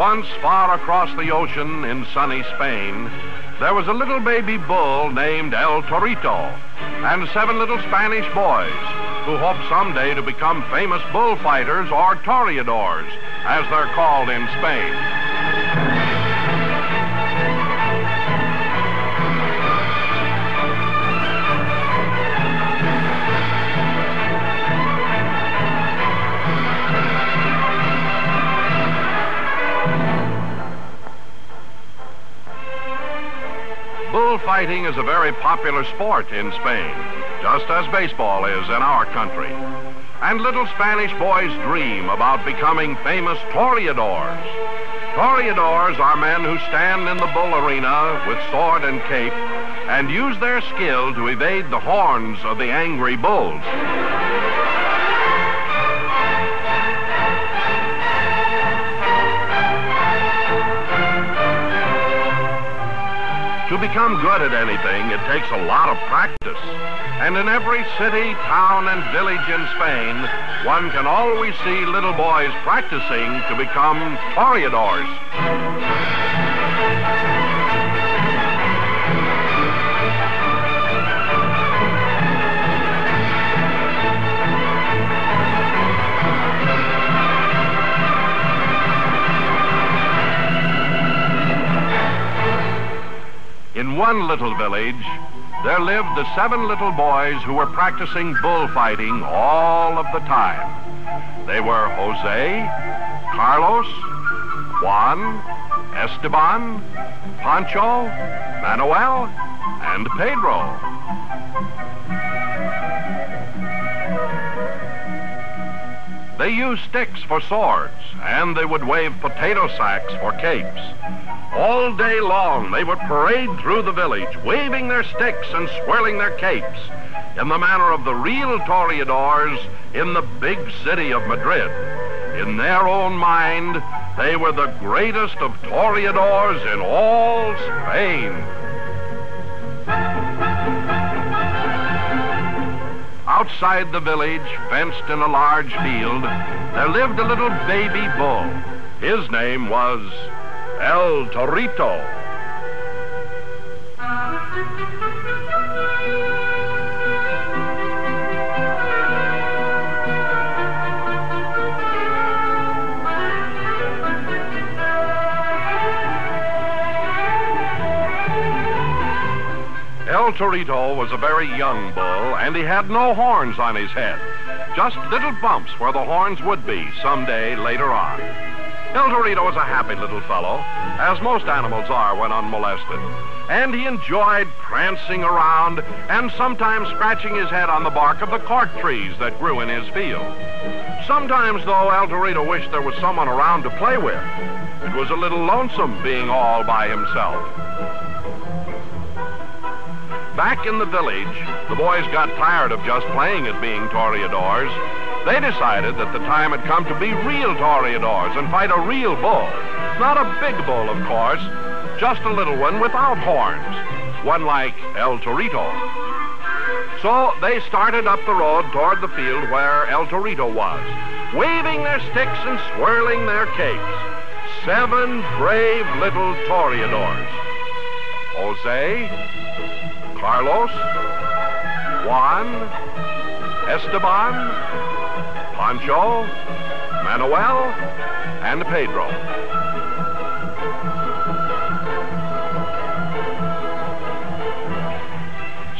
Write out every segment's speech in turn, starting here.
Once far across the ocean in sunny Spain, there was a little baby bull named El Torito and seven little Spanish boys who hoped someday to become famous bullfighters or toreadors, as they're called in Spain. Bullfighting is a very popular sport in Spain, just as baseball is in our country. And little Spanish boys dream about becoming famous toreadors. Toreadors are men who stand in the bull arena with sword and cape and use their skill to evade the horns of the angry bulls. To become good at anything, it takes a lot of practice. And in every city, town, and village in Spain, one can always see little boys practicing to become toreadors. One little village, there lived the seven little boys who were practicing bullfighting all of the time. They were Jose, Carlos, Juan, Esteban, Pancho, Manuel, and Pedro. They used sticks for swords, and they would wave potato sacks for capes. All day long, they would parade through the village, waving their sticks and swirling their capes in the manner of the real toreadors in the big city of Madrid. In their own mind, they were the greatest of toreadors in all Spain. Outside the village, fenced in a large field, there lived a little baby bull. His name was El Torito. El Torito was a very young bull, and he had no horns on his head. Just little bumps where the horns would be someday later on. El Torito was a happy little fellow, as most animals are when unmolested. And he enjoyed prancing around and sometimes scratching his head on the bark of the cork trees that grew in his field. Sometimes, though, El Torito wished there was someone around to play with. It was a little lonesome being all by himself. Back in the village, the boys got tired of just playing at being toreadors. They decided that the time had come to be real toreadors and fight a real bull. Not a big bull, of course, just a little one without horns, one like El Torito. So they started up the road toward the field where El Torito was, waving their sticks and swirling their capes. Seven brave little toreadors. Jose, Carlos, Juan, Esteban, Pancho, Manuel, and Pedro.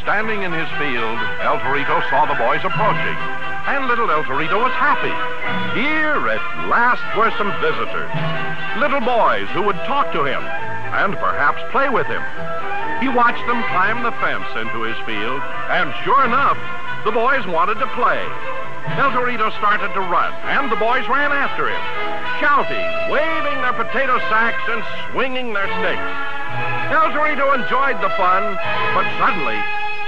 Standing in his field, El Torito saw the boys approaching, and little El Torito was happy. Here at last were some visitors, little boys who would talk to him and perhaps play with him. He watched them climb the fence into his field, and sure enough, the boys wanted to play. El Torito started to run, and the boys ran after him, shouting, waving their potato sacks, and swinging their sticks. El Torito enjoyed the fun, but suddenly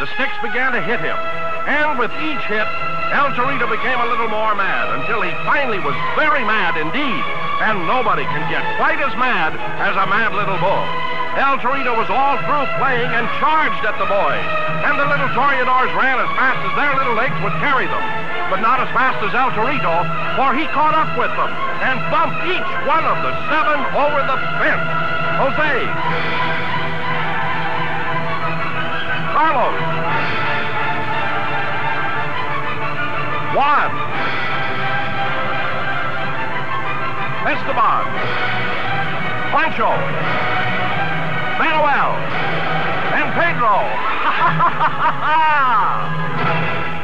the sticks began to hit him. And with each hit, El Torito became a little more mad until he finally was very mad indeed. And nobody can get quite as mad as a mad little bull. El Torito was all through playing and charged at the boys. And the little Toreadors ran as fast as their little legs would carry them. But not as fast as El Torito, for he caught up with them and bumped each one of the seven over the fence. Jose. Carlos. Juan. Esteban, Pancho, Manuel, and Pedro.